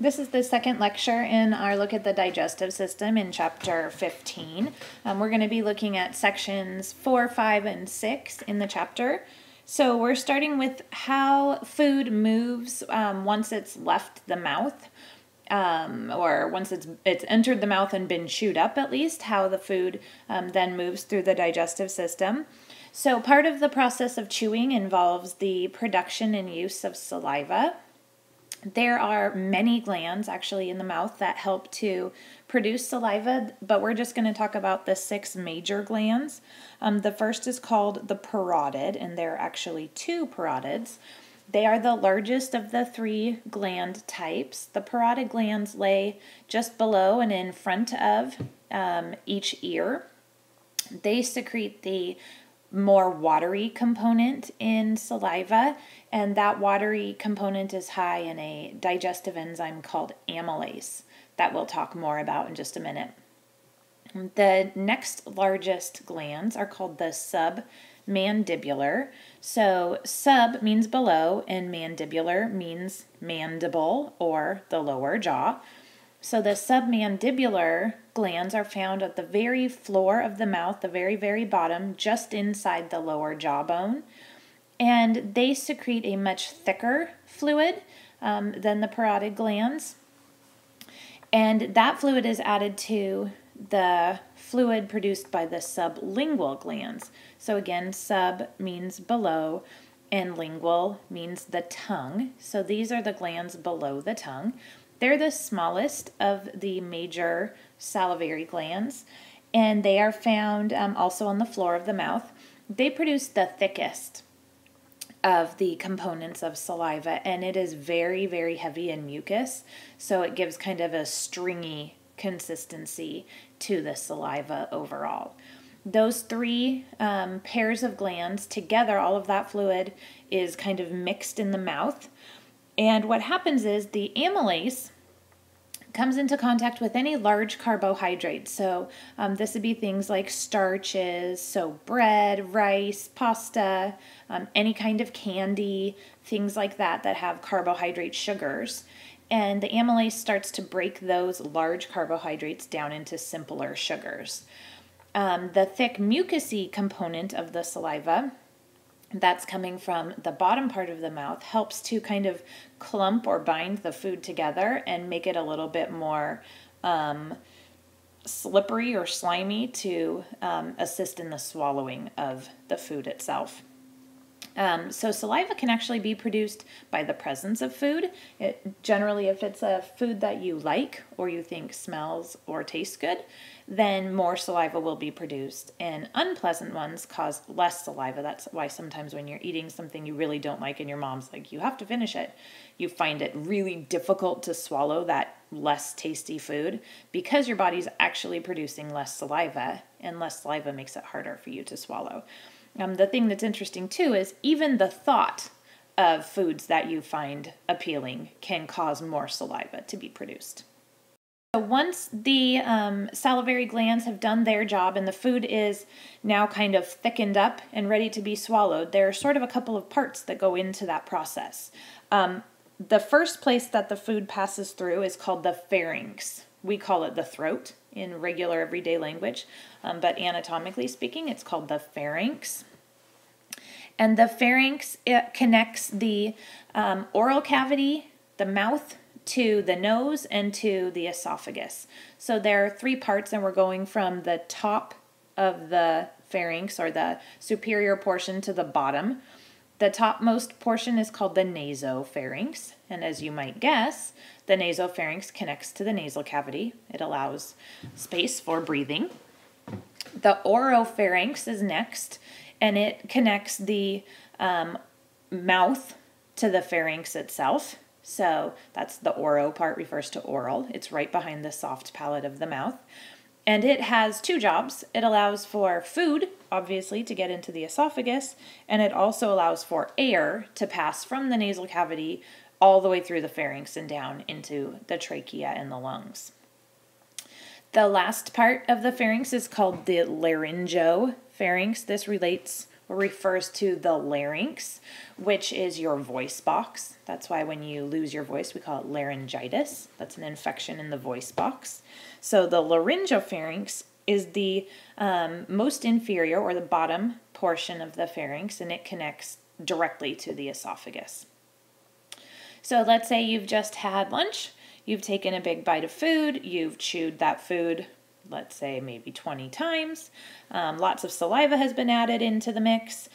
This is the second lecture in our look at the digestive system in chapter 15. Um, we're going to be looking at sections 4, 5, and 6 in the chapter. So we're starting with how food moves um, once it's left the mouth. Um, or once it's it's entered the mouth and been chewed up at least, how the food um, then moves through the digestive system. So part of the process of chewing involves the production and use of saliva, there are many glands actually in the mouth that help to produce saliva, but we're just going to talk about the six major glands. Um, the first is called the parotid, and there are actually two parotids. They are the largest of the three gland types. The parotid glands lay just below and in front of um, each ear. They secrete the more watery component in saliva, and that watery component is high in a digestive enzyme called amylase that we'll talk more about in just a minute. The next largest glands are called the submandibular. So, sub means below, and mandibular means mandible or the lower jaw. So the submandibular glands are found at the very floor of the mouth, the very, very bottom, just inside the lower jawbone. And they secrete a much thicker fluid um, than the parotid glands. And that fluid is added to the fluid produced by the sublingual glands. So again, sub means below, and lingual means the tongue. So these are the glands below the tongue. They're the smallest of the major salivary glands, and they are found um, also on the floor of the mouth. They produce the thickest of the components of saliva, and it is very, very heavy in mucus, so it gives kind of a stringy consistency to the saliva overall. Those three um, pairs of glands together, all of that fluid is kind of mixed in the mouth. And what happens is the amylase comes into contact with any large carbohydrate. So um, this would be things like starches, so bread, rice, pasta, um, any kind of candy, things like that that have carbohydrate sugars. And the amylase starts to break those large carbohydrates down into simpler sugars. Um, the thick mucousy component of the saliva that's coming from the bottom part of the mouth helps to kind of clump or bind the food together and make it a little bit more um, slippery or slimy to um, assist in the swallowing of the food itself. Um, so saliva can actually be produced by the presence of food. It, generally, if it's a food that you like or you think smells or tastes good, then more saliva will be produced. And unpleasant ones cause less saliva. That's why sometimes when you're eating something you really don't like and your mom's like, you have to finish it, you find it really difficult to swallow that less tasty food because your body's actually producing less saliva, and less saliva makes it harder for you to swallow. Um, the thing that's interesting too is even the thought of foods that you find appealing can cause more saliva to be produced. So once the um, salivary glands have done their job and the food is now kind of thickened up and ready to be swallowed, there are sort of a couple of parts that go into that process. Um, the first place that the food passes through is called the pharynx. We call it the throat in regular everyday language, um, but anatomically speaking, it's called the pharynx. And the pharynx it connects the um, oral cavity, the mouth, to the nose and to the esophagus. So there are three parts, and we're going from the top of the pharynx or the superior portion to the bottom. The topmost portion is called the nasopharynx, and as you might guess, the nasopharynx connects to the nasal cavity. It allows space for breathing. The oropharynx is next, and it connects the um, mouth to the pharynx itself. So that's the oro part refers to oral. It's right behind the soft palate of the mouth. And it has two jobs. It allows for food, obviously, to get into the esophagus, and it also allows for air to pass from the nasal cavity all the way through the pharynx and down into the trachea and the lungs. The last part of the pharynx is called the laryngopharynx. This relates refers to the larynx, which is your voice box. That's why when you lose your voice, we call it laryngitis. That's an infection in the voice box. So the laryngopharynx is the um, most inferior or the bottom portion of the pharynx, and it connects directly to the esophagus. So let's say you've just had lunch, you've taken a big bite of food, you've chewed that food, let's say maybe 20 times, um, lots of saliva has been added into the mix.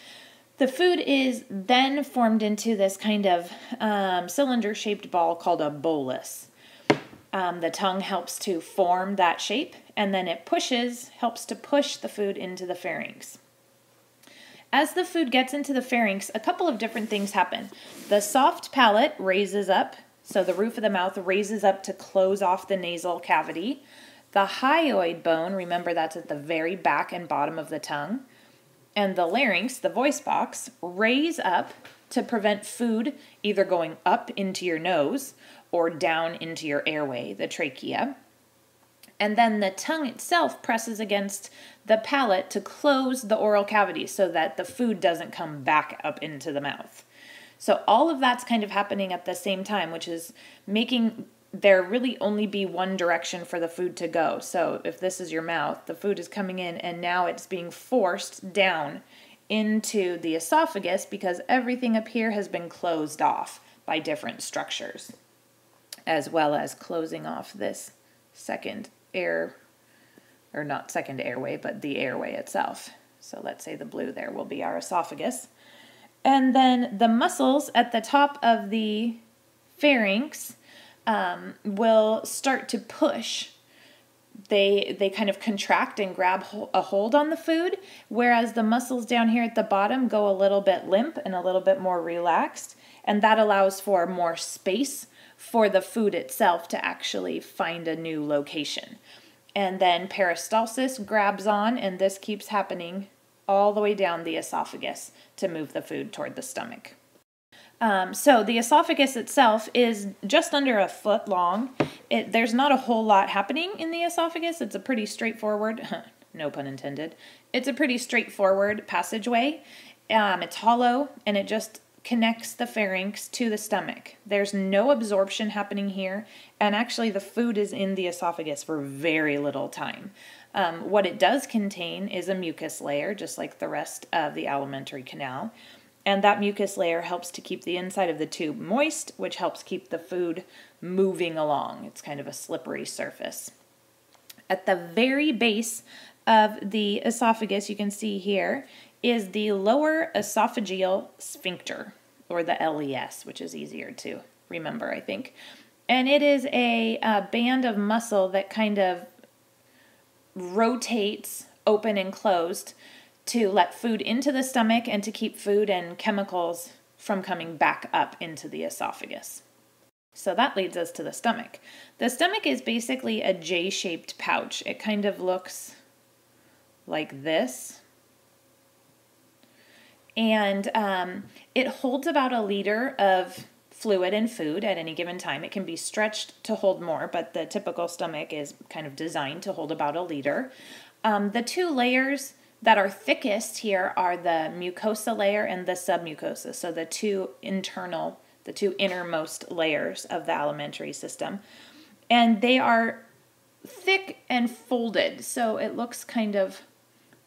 The food is then formed into this kind of um, cylinder shaped ball called a bolus. Um, the tongue helps to form that shape and then it pushes, helps to push the food into the pharynx. As the food gets into the pharynx, a couple of different things happen. The soft palate raises up, so the roof of the mouth raises up to close off the nasal cavity. The hyoid bone, remember that's at the very back and bottom of the tongue, and the larynx, the voice box, raise up to prevent food either going up into your nose or down into your airway, the trachea. And then the tongue itself presses against the palate to close the oral cavity so that the food doesn't come back up into the mouth. So all of that's kind of happening at the same time, which is making there really only be one direction for the food to go. So if this is your mouth, the food is coming in and now it's being forced down into the esophagus because everything up here has been closed off by different structures, as well as closing off this second air, or not second airway, but the airway itself. So let's say the blue there will be our esophagus. And then the muscles at the top of the pharynx um, will start to push. They, they kind of contract and grab a hold on the food, whereas the muscles down here at the bottom go a little bit limp and a little bit more relaxed. And that allows for more space for the food itself to actually find a new location. And then peristalsis grabs on, and this keeps happening all the way down the esophagus to move the food toward the stomach. Um, so the esophagus itself is just under a foot long. It, there's not a whole lot happening in the esophagus. It's a pretty straightforward, no pun intended. It's a pretty straightforward passageway. Um, it's hollow and it just connects the pharynx to the stomach. There's no absorption happening here, and actually, the food is in the esophagus for very little time. Um, what it does contain is a mucus layer, just like the rest of the alimentary canal. And that mucus layer helps to keep the inside of the tube moist, which helps keep the food moving along. It's kind of a slippery surface. At the very base of the esophagus, you can see here, is the lower esophageal sphincter, or the LES, which is easier to remember, I think. And it is a, a band of muscle that kind of rotates open and closed to let food into the stomach and to keep food and chemicals from coming back up into the esophagus. So that leads us to the stomach. The stomach is basically a J shaped pouch. It kind of looks like this and um, it holds about a liter of fluid and food at any given time. It can be stretched to hold more, but the typical stomach is kind of designed to hold about a liter. Um, the two layers that are thickest here are the mucosa layer and the submucosa, so the two internal, the two innermost layers of the alimentary system. And they are thick and folded, so it looks kind of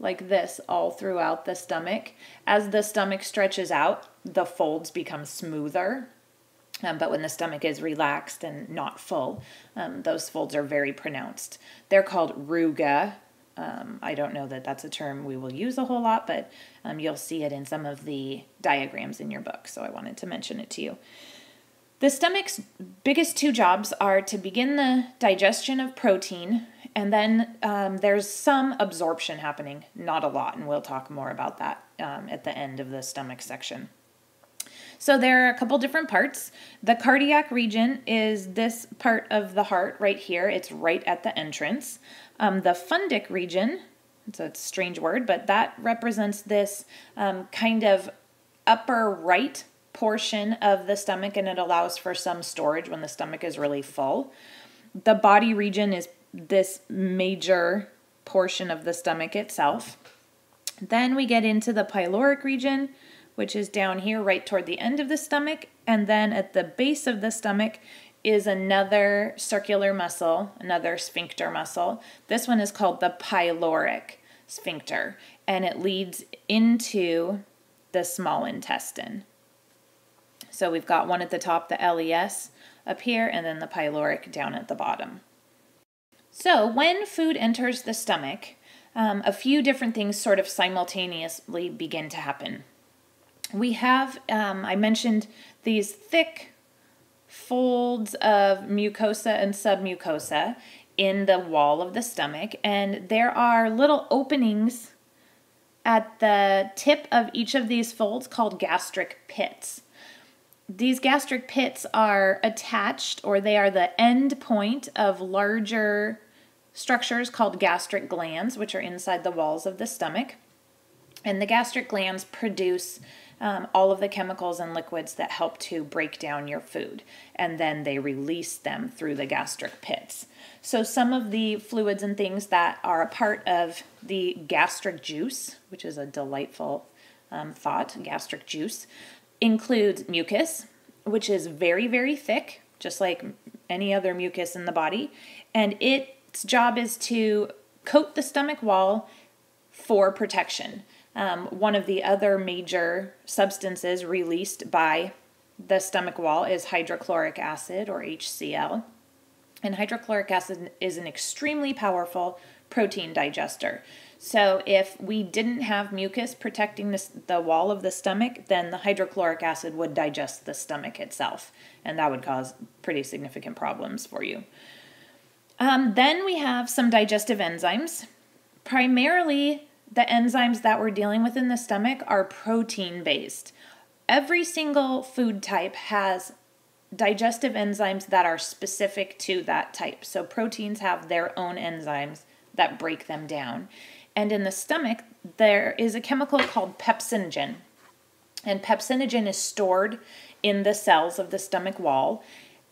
like this all throughout the stomach. As the stomach stretches out, the folds become smoother. Um, but when the stomach is relaxed and not full, um, those folds are very pronounced. They're called rugae. Um, I don't know that that's a term we will use a whole lot, but um, you'll see it in some of the diagrams in your book, so I wanted to mention it to you. The stomach's biggest two jobs are to begin the digestion of protein and then um, there's some absorption happening, not a lot, and we'll talk more about that um, at the end of the stomach section. So there are a couple different parts. The cardiac region is this part of the heart right here. It's right at the entrance. Um, the fundic region, it's a strange word, but that represents this um, kind of upper right portion of the stomach and it allows for some storage when the stomach is really full. The body region is this major portion of the stomach itself. Then we get into the pyloric region, which is down here right toward the end of the stomach. And then at the base of the stomach is another circular muscle, another sphincter muscle. This one is called the pyloric sphincter, and it leads into the small intestine. So we've got one at the top, the LES up here, and then the pyloric down at the bottom. So when food enters the stomach, um, a few different things sort of simultaneously begin to happen. We have, um, I mentioned these thick folds of mucosa and submucosa in the wall of the stomach, and there are little openings at the tip of each of these folds called gastric pits. These gastric pits are attached, or they are the end point of larger structures called gastric glands, which are inside the walls of the stomach. And the gastric glands produce um, all of the chemicals and liquids that help to break down your food, and then they release them through the gastric pits. So, some of the fluids and things that are a part of the gastric juice, which is a delightful um, thought, gastric juice, includes mucus, which is very, very thick, just like any other mucus in the body, and its job is to coat the stomach wall for protection. Um, one of the other major substances released by the stomach wall is hydrochloric acid or HCl. And hydrochloric acid is an extremely powerful protein digester. So, if we didn't have mucus protecting this, the wall of the stomach, then the hydrochloric acid would digest the stomach itself, and that would cause pretty significant problems for you. Um, then we have some digestive enzymes. Primarily, the enzymes that we're dealing with in the stomach are protein based. Every single food type has digestive enzymes that are specific to that type. So proteins have their own enzymes that break them down. And in the stomach, there is a chemical called pepsinogen. And pepsinogen is stored in the cells of the stomach wall.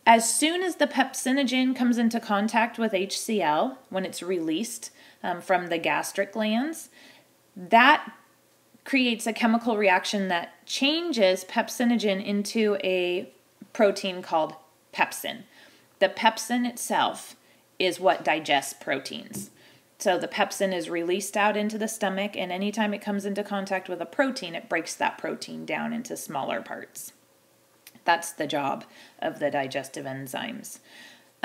As soon as the pepsinogen comes into contact with HCl, when it's released um, from the gastric glands, that creates a chemical reaction that changes pepsinogen into a protein called pepsin. The pepsin itself is what digests proteins. So the pepsin is released out into the stomach, and anytime it comes into contact with a protein, it breaks that protein down into smaller parts. That's the job of the digestive enzymes.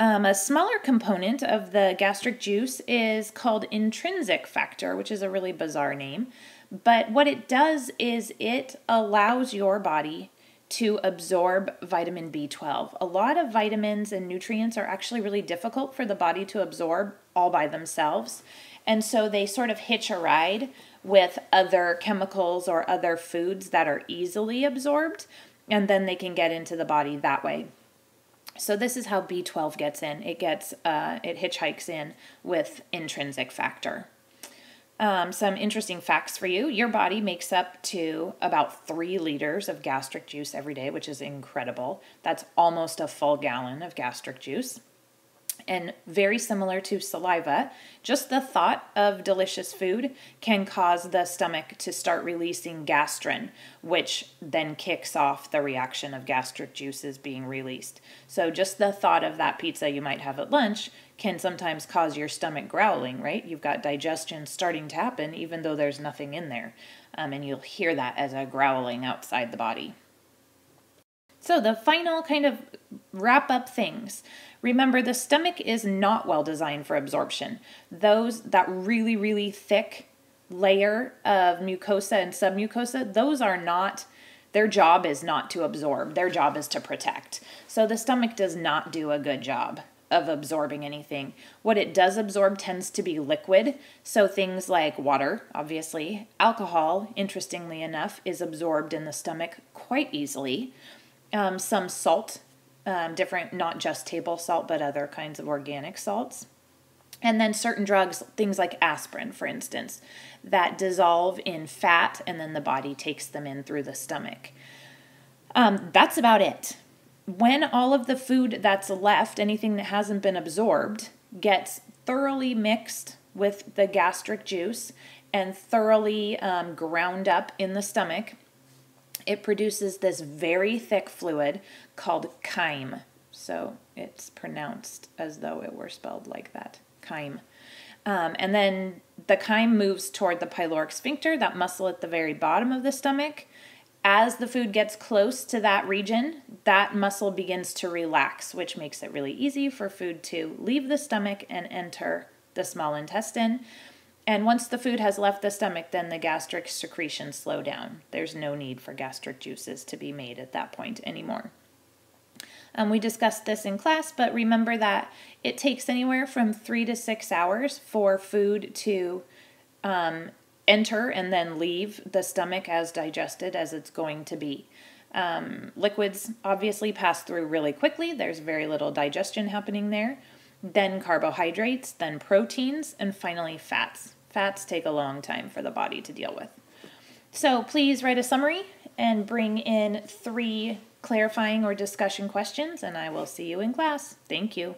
Um, a smaller component of the gastric juice is called intrinsic factor, which is a really bizarre name. But what it does is it allows your body to absorb vitamin B12. A lot of vitamins and nutrients are actually really difficult for the body to absorb all by themselves. And so they sort of hitch a ride with other chemicals or other foods that are easily absorbed, and then they can get into the body that way. So this is how B12 gets in. It gets uh, it hitchhikes in with intrinsic factor. Um, some interesting facts for you. Your body makes up to about three liters of gastric juice every day, which is incredible. That's almost a full gallon of gastric juice and very similar to saliva, just the thought of delicious food can cause the stomach to start releasing gastrin, which then kicks off the reaction of gastric juices being released. So, just the thought of that pizza you might have at lunch can sometimes cause your stomach growling, right? You've got digestion starting to happen even though there's nothing in there. Um, and you'll hear that as a growling outside the body. So, the final kind of wrap up things. Remember, the stomach is not well designed for absorption. Those, that really, really thick layer of mucosa and submucosa, those are not, their job is not to absorb, their job is to protect. So, the stomach does not do a good job of absorbing anything. What it does absorb tends to be liquid. So things like water, obviously, alcohol, interestingly enough, is absorbed in the stomach quite easily um, some salt, um, different, not just table salt, but other kinds of organic salts. And then certain drugs, things like aspirin, for instance, that dissolve in fat and then the body takes them in through the stomach. Um, that's about it. When all of the food that's left, anything that hasn't been absorbed, gets thoroughly mixed with the gastric juice and thoroughly um, ground up in the stomach, it produces this very thick fluid called chyme. So it's pronounced as though it were spelled like that chyme. Um, and then the chyme moves toward the pyloric sphincter, that muscle at the very bottom of the stomach. As the food gets close to that region, that muscle begins to relax, which makes it really easy for food to leave the stomach and enter the small intestine. And once the food has left the stomach, then the gastric secretions slow down. There's no need for gastric juices to be made at that point anymore. Um, we discussed this in class, but remember that it takes anywhere from three to six hours for food to um, enter and then leave the stomach as digested as it's going to be. Um, liquids obviously pass through really quickly, there's very little digestion happening there then carbohydrates, then proteins, and finally fats. Fats take a long time for the body to deal with. So please write a summary and bring in three clarifying or discussion questions, and I will see you in class. Thank you.